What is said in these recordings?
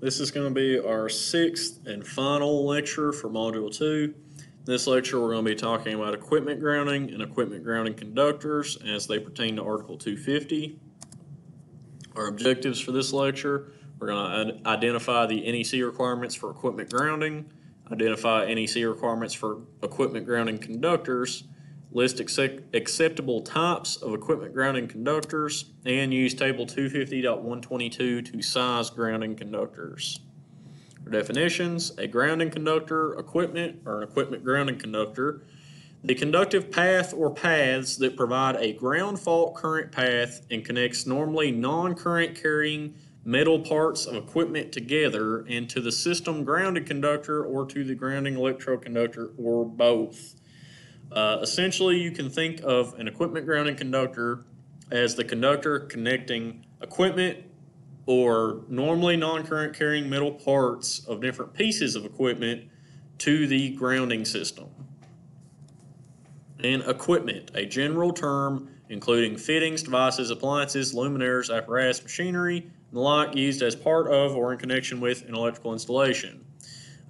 This is going to be our sixth and final lecture for Module 2. In This lecture, we're going to be talking about equipment grounding and equipment grounding conductors as they pertain to Article 250. Our objectives for this lecture, we're going to identify the NEC requirements for equipment grounding, identify NEC requirements for equipment grounding conductors, list accept acceptable types of equipment grounding conductors, and use Table 250.122 to size grounding conductors. For definitions, a grounding conductor, equipment, or an equipment grounding conductor, the conductive path or paths that provide a ground fault current path and connects normally non-current carrying metal parts of equipment together and to the system grounded conductor or to the grounding electrode conductor or both. Uh, essentially, you can think of an equipment grounding conductor as the conductor connecting equipment or normally non-current carrying metal parts of different pieces of equipment to the grounding system. And equipment, a general term including fittings, devices, appliances, luminaires, apparatus, machinery, and the like used as part of or in connection with an electrical installation.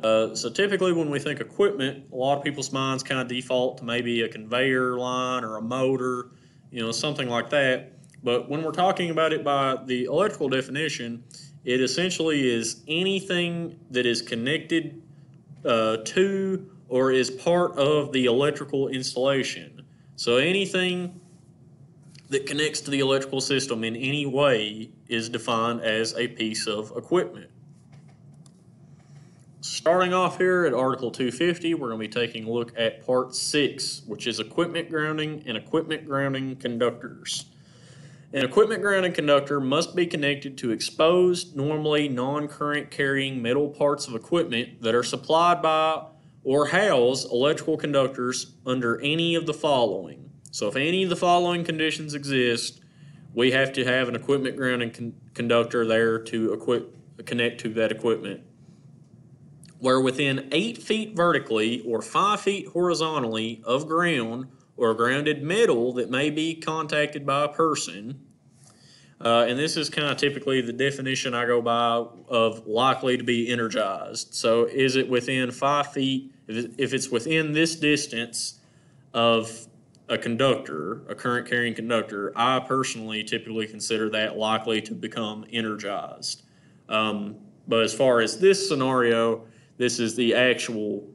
Uh, so typically when we think equipment, a lot of people's minds kind of default to maybe a conveyor line or a motor, you know, something like that. But when we're talking about it by the electrical definition, it essentially is anything that is connected uh, to or is part of the electrical installation. So anything that connects to the electrical system in any way is defined as a piece of equipment. Starting off here at Article 250, we're going to be taking a look at Part 6, which is equipment grounding and equipment grounding conductors. An equipment grounding conductor must be connected to exposed, normally non-current carrying metal parts of equipment that are supplied by or house electrical conductors under any of the following. So if any of the following conditions exist, we have to have an equipment grounding con conductor there to equip, connect to that equipment where within 8 feet vertically or 5 feet horizontally of ground or grounded metal that may be contacted by a person. Uh, and this is kind of typically the definition I go by of likely to be energized. So is it within 5 feet, if it's within this distance of a conductor, a current carrying conductor, I personally typically consider that likely to become energized. Um, but as far as this scenario, this is the actual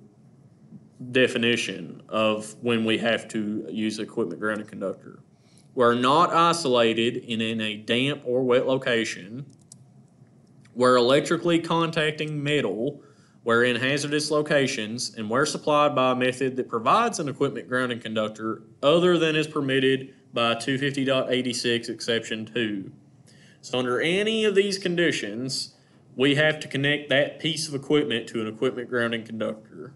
definition of when we have to use equipment grounding conductor. We're not isolated in, in a damp or wet location. We're electrically contacting metal. We're in hazardous locations, and we're supplied by a method that provides an equipment grounding conductor other than is permitted by 250.86 exception 2. So under any of these conditions, we have to connect that piece of equipment to an equipment grounding conductor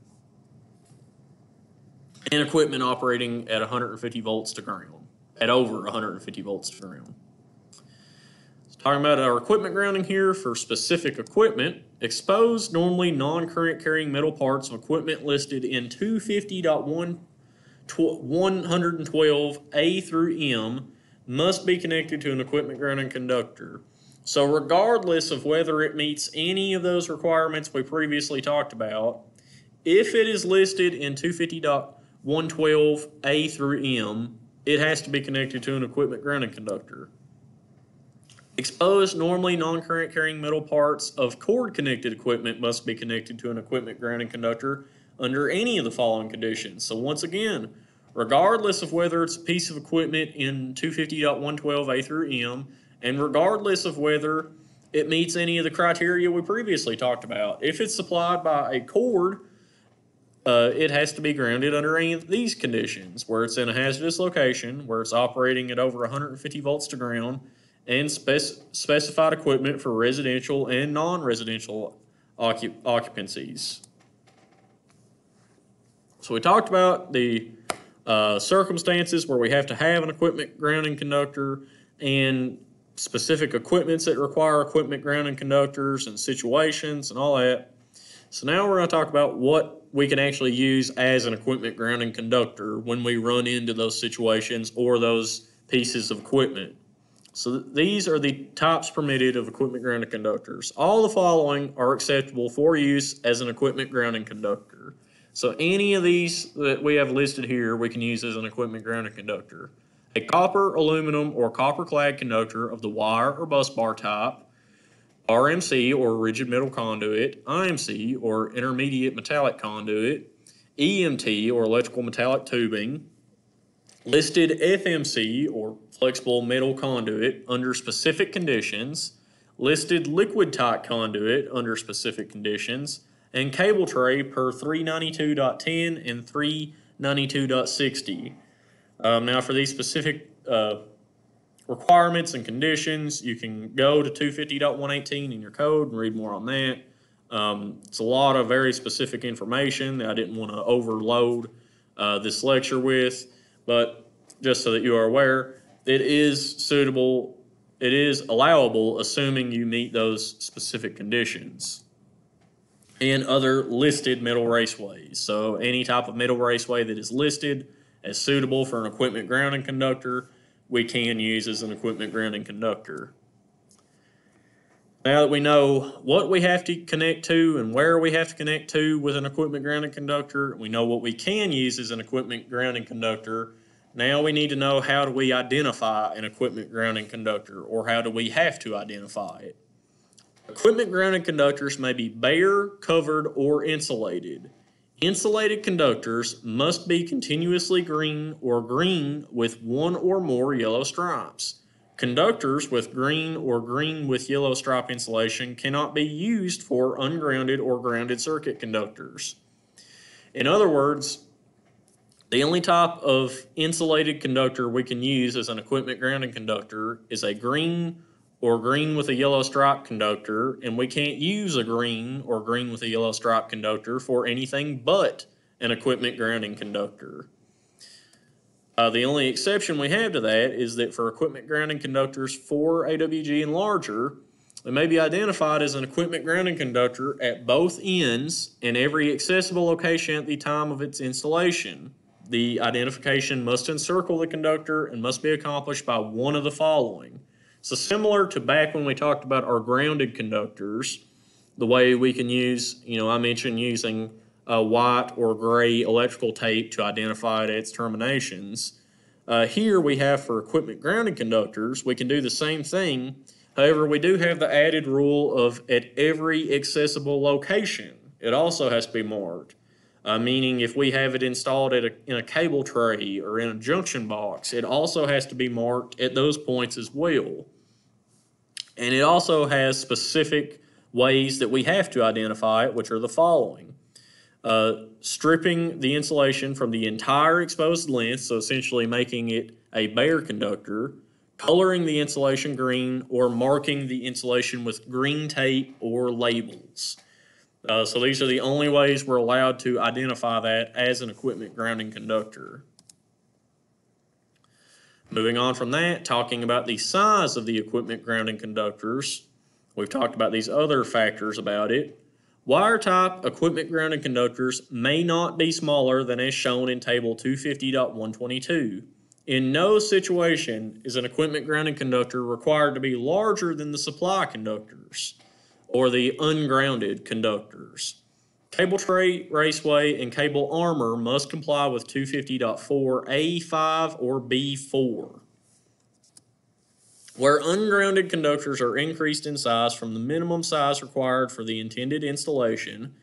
and equipment operating at 150 volts to ground, at over 150 volts to ground. So talking about our equipment grounding here for specific equipment, exposed, normally non-current carrying metal parts of equipment listed in 250.112A through M must be connected to an equipment grounding conductor. So regardless of whether it meets any of those requirements we previously talked about, if it is listed in 250.112A through M, it has to be connected to an equipment grounding conductor. Exposed, normally non-current carrying metal parts of cord-connected equipment must be connected to an equipment grounding conductor under any of the following conditions. So once again, regardless of whether it's a piece of equipment in 250.112A through M, and regardless of whether it meets any of the criteria we previously talked about. If it's supplied by a cord, uh, it has to be grounded under any of these conditions, where it's in a hazardous location, where it's operating at over 150 volts to ground, and spec specified equipment for residential and non-residential occup occupancies. So we talked about the uh, circumstances where we have to have an equipment grounding conductor and specific equipments that require equipment grounding conductors and situations and all that. So now we're going to talk about what we can actually use as an equipment grounding conductor when we run into those situations or those pieces of equipment. So th- these are the types permitted of equipment grounding conductors. All the following are acceptable for use as an equipment grounding conductor. So any of these that we have listed here, we can use as an equipment grounding conductor. A copper, aluminum, or copper clad conductor of the wire or bus bar type, RMC or rigid metal conduit, IMC or intermediate metallic conduit, EMT or electrical metallic tubing, listed FMC or flexible metal conduit under specific conditions, listed liquid tight conduit under specific conditions, and cable tray per 392.10 and 392.60. Um, now, for these specific uh, requirements and conditions, you can go to 250.118 in your code and read more on that. Um, it's a lot of very specific information that I didn't want to overload uh, this lecture with, but just so that you are aware, it is suitable, it is allowable, assuming you meet those specific conditions and other listed metal raceways. So any type of metal raceway that is listed as suitable for an equipment grounding conductor, we can use as an equipment grounding conductor. Now that we know what we have to connect to and where we have to connect to with an equipment grounding conductor, we know what we can use as an equipment grounding conductor. Now we need to know how do we identify an equipment grounding conductor or how do we have to identify it. Equipment grounding conductors may be bare, covered, or insulated. Insulated conductors must be continuously green or green with one or more yellow stripes. Conductors with green or green with yellow stripe insulation cannot be used for ungrounded or grounded circuit conductors. In other words, the only type of insulated conductor we can use as an equipment grounding conductor is a green or green with a yellow stripe conductor, and we can't use a green or green with a yellow stripe conductor for anything but an equipment grounding conductor. Uh, the only exception we have to that is that for equipment grounding conductors for AWG and larger, they may be identified as an equipment grounding conductor at both ends in every accessible location at the time of its installation. The identification must encircle the conductor and must be accomplished by one of the following so similar to back when we talked about our grounded conductors, the way we can use, you know, I mentioned using a white or gray electrical tape to identify it at its terminations. Uh, here we have for equipment grounded conductors, we can do the same thing. However, we do have the added rule of at every accessible location, it also has to be marked. Uh, meaning if we have it installed at a, in a cable tray or in a junction box, it also has to be marked at those points as well. And it also has specific ways that we have to identify it, which are the following. Uh, stripping the insulation from the entire exposed length, so essentially making it a bare conductor, coloring the insulation green, or marking the insulation with green tape or labels. Uh, so these are the only ways we're allowed to identify that as an equipment grounding conductor. Moving on from that, talking about the size of the equipment grounding conductors. We've talked about these other factors about it. Wire type equipment grounding conductors may not be smaller than as shown in table 250.122. In no situation is an equipment grounding conductor required to be larger than the supply conductors or the ungrounded conductors. Cable tray, raceway, and cable armor must comply with 250.4A5 or B4. Where ungrounded conductors are increased in size from the minimum size required for the intended installation,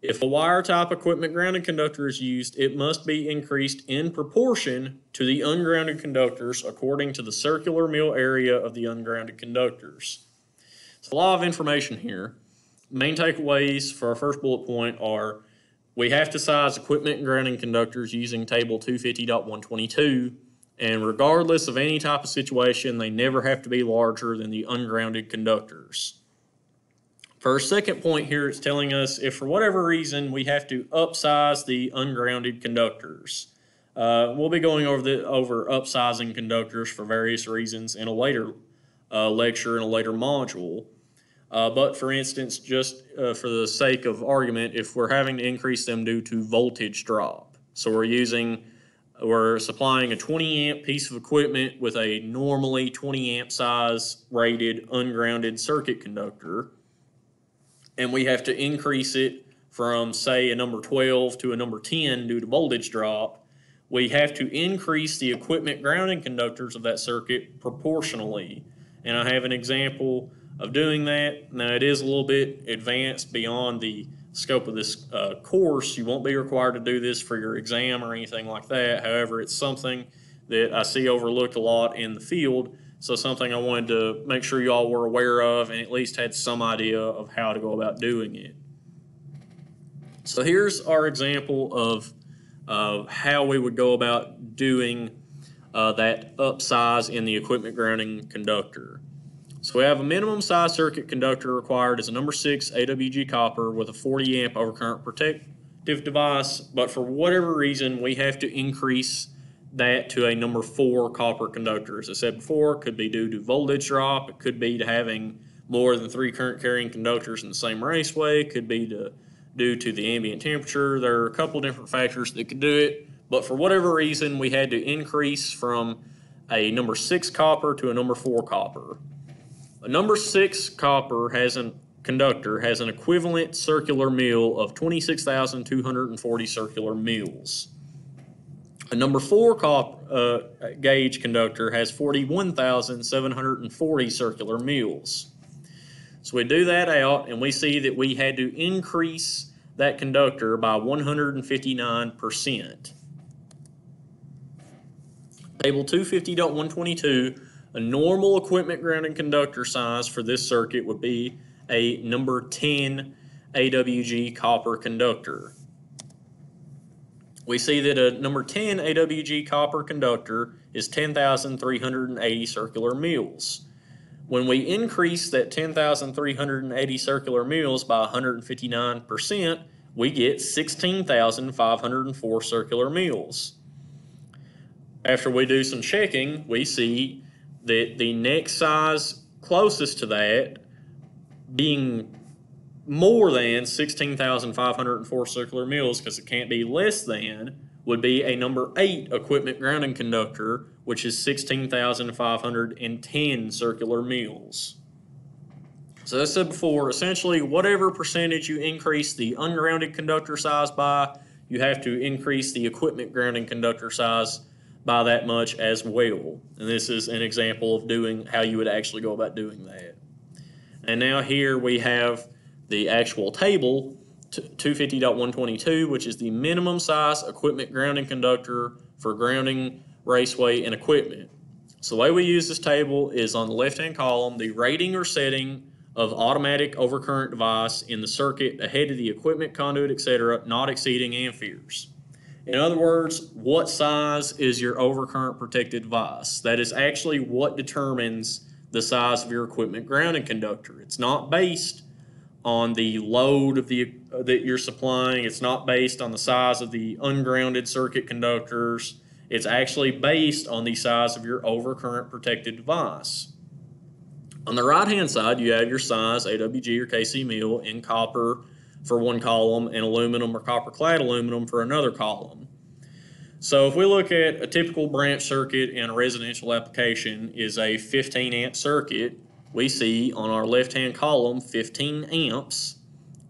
if a wire type equipment grounded conductor is used, it must be increased in proportion to the ungrounded conductors according to the circular mil area of the ungrounded conductors. A lot of information here. Main takeaways for our first bullet point are we have to size equipment and grounding conductors using table 250.122 and regardless of any type of situation, they never have to be larger than the ungrounded conductors. For our second point here, it's telling us if for whatever reason we have to upsize the ungrounded conductors. Uh, we'll be going over the over upsizing conductors for various reasons in a later uh, lecture in a later module. Uh, but for instance, just uh, for the sake of argument, if we're having to increase them due to voltage drop, so we're using we're supplying a 20 amp piece of equipment with a normally 20 amp size rated ungrounded circuit conductor. And we have to increase it from, say, a number 12 to a number 10 due to voltage drop. We have to increase the equipment grounding conductors of that circuit proportionally. And I have an example of doing that. Now, it is a little bit advanced beyond the scope of this uh, course. You won't be required to do this for your exam or anything like that. However, it's something that I see overlooked a lot in the field. So something I wanted to make sure you all were aware of and at least had some idea of how to go about doing it. So here's our example of uh, how we would go about doing uh, that upsize in the equipment grounding conductor. So we have a minimum size circuit conductor required as a number six AWG copper with a 40 amp overcurrent protective device, but for whatever reason, we have to increase that to a number four copper conductor. As I said before, could be due to voltage drop, it could be to having more than three current carrying conductors in the same raceway, it could be to, due to the ambient temperature. There are a couple different factors that could do it, but for whatever reason, we had to increase from a number six copper to a number four copper. A number six copper has an conductor has an equivalent circular mil of 26,240 circular mils. A number four uh, gauge conductor has 41,740 circular mils. So we do that out and we see that we had to increase that conductor by 159%. Table 250.122 a normal equipment grounding conductor size for this circuit would be a number 10 AWG copper conductor. We see that a number 10 AWG copper conductor is 10,380 circular mils. When we increase that 10,380 circular mils by 159%, we get 16,504 circular mils. After we do some checking, we see the the next size closest to that being more than 16,504 circular mils because it can't be less than would be a number 8 equipment grounding conductor which is 16,510 circular mils. So as I said before, essentially whatever percentage you increase the ungrounded conductor size by, you have to increase the equipment grounding conductor size by that much as well. And this is an example of doing how you would actually go about doing that. And now here we have the actual table 250.122, which is the minimum size equipment grounding conductor for grounding raceway and equipment. So the way we use this table is on the left-hand column, the rating or setting of automatic overcurrent device in the circuit ahead of the equipment, conduit, etc., not exceeding amperes. In other words, what size is your overcurrent protected device? That is actually what determines the size of your equipment grounding conductor. It's not based on the load of the uh, that you're supplying. It's not based on the size of the ungrounded circuit conductors. It's actually based on the size of your overcurrent protected device. On the right hand side, you have your size AWG or kcmil in copper for one column and aluminum or copper clad aluminum for another column. So if we look at a typical branch circuit in a residential application is a 15 amp circuit, we see on our left hand column 15 amps.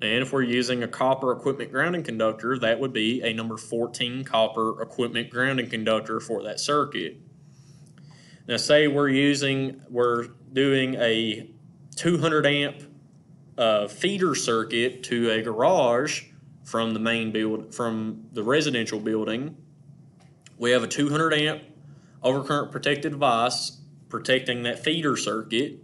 And if we're using a copper equipment grounding conductor, that would be a number 14 copper equipment grounding conductor for that circuit. Now say we're using, we're doing a 200 amp a feeder circuit to a garage from the main build from the residential building. We have a 200 amp overcurrent protected device protecting that feeder circuit.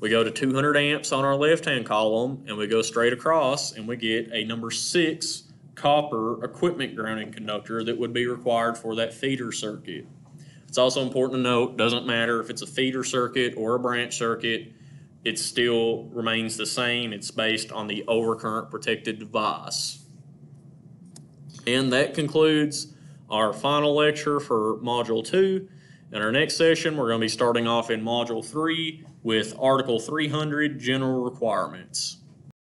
We go to 200 amps on our left hand column and we go straight across and we get a number six copper equipment grounding conductor that would be required for that feeder circuit. It's also important to note, doesn't matter if it's a feeder circuit or a branch circuit, it still remains the same. It's based on the overcurrent protected device. And that concludes our final lecture for Module 2. In our next session, we're going to be starting off in Module 3 with Article 300 General Requirements.